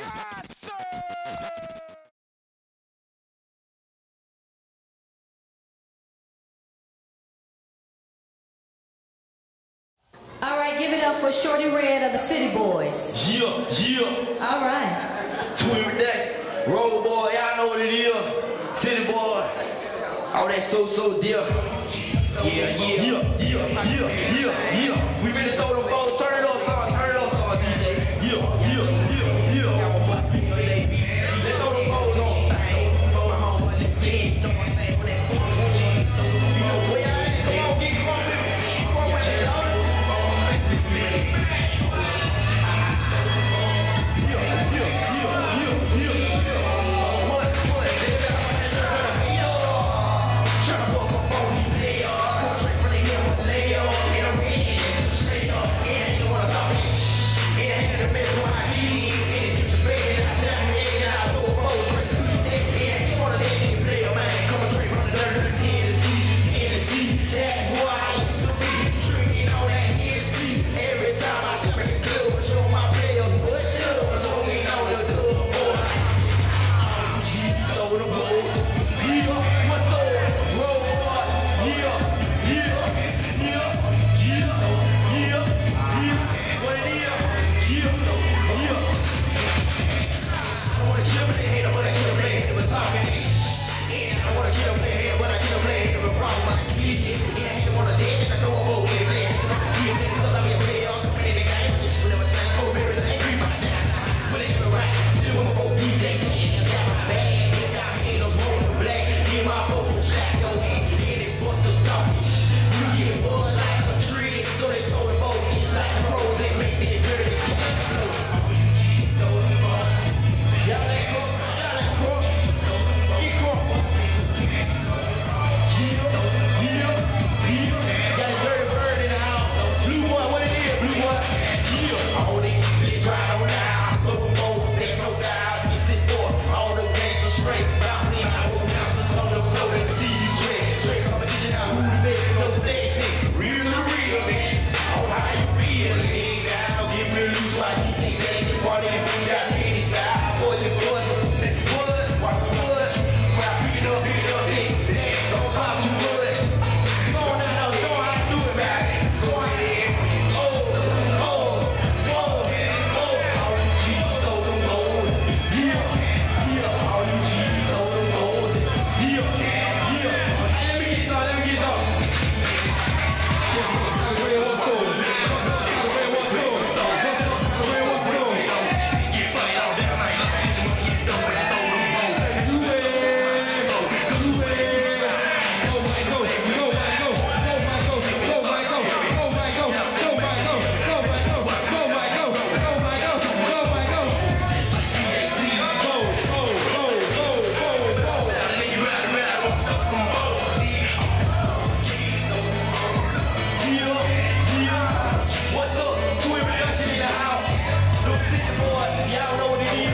All right, give it up for Shawty Redd of the City Boys. Yeah, yeah. All right. Twin Redemption. Road boy, y'all know what it is. City boy. Oh, All that so so dear. Yeah, yeah, yeah, yeah, yeah, yeah, yeah. We ready to throw the ball. Turn it up, son. Turn it up, son, Y'all